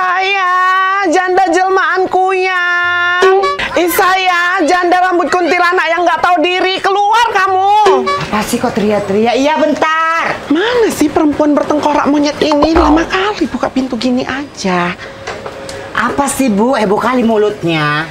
Saya janda jelmaan kuyang. Ih saya janda rambut kuntilanak yang nggak tahu diri. Keluar kamu. Apa sih kok teriak-teriak? Iya bentar. Mana sih perempuan bertengkorak monyet ini? Lama kali buka pintu gini aja. Apa sih bu? Heboh kali mulutnya.